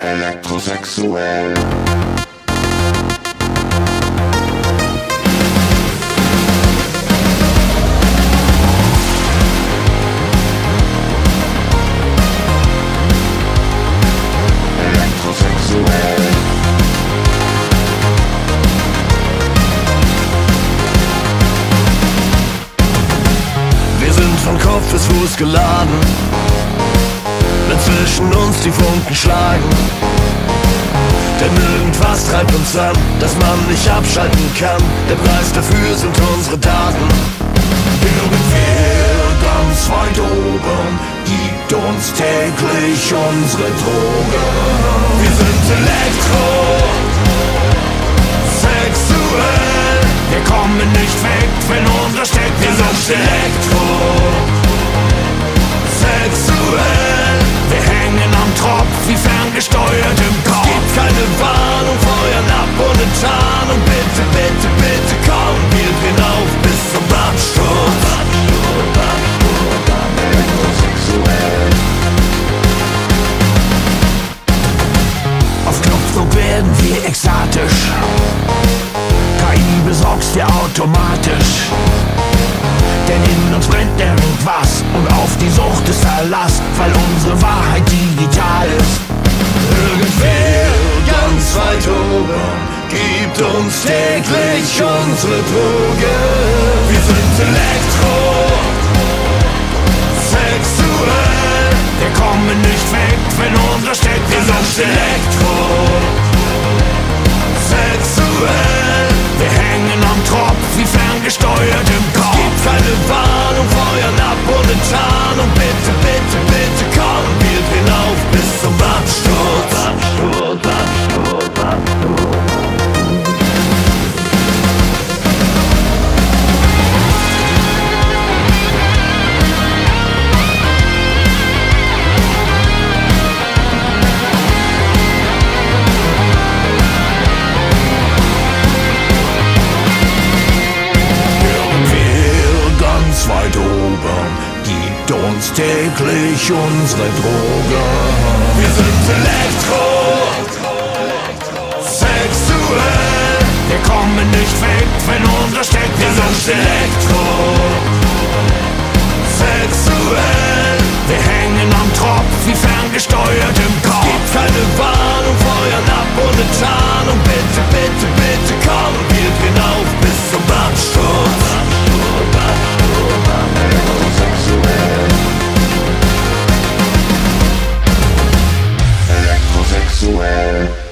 Elektrosexuell. Wir sind von Kopf bis Fuß geladen, zwischen uns die Funken schlagen. Denn irgendwas treibt uns an, das man nicht abschalten kann. Der Preis dafür sind unsere Daten. Irgendwer ganz weit oben gibt uns täglich unsere Drogen. Wir sind Elektro, sexuell. Wir kommen nicht weg, wenn unser steckt. Wir sind Elektro, werden wir exatisch. KI besorgst dir automatisch. Denn in uns brennt irgendwas und auf die Sucht ist Verlass, weil unsere Wahrheit digital ist. Irgendwer ganz weit oben gibt uns täglich unsere Drogen. Wir sind Elektro, uns täglich unsere Drogen. Wir sind Elektro, sexuell. Wir kommen nicht weg, wenn unser steckt. Wir sind Elektro, Elektrosexuell.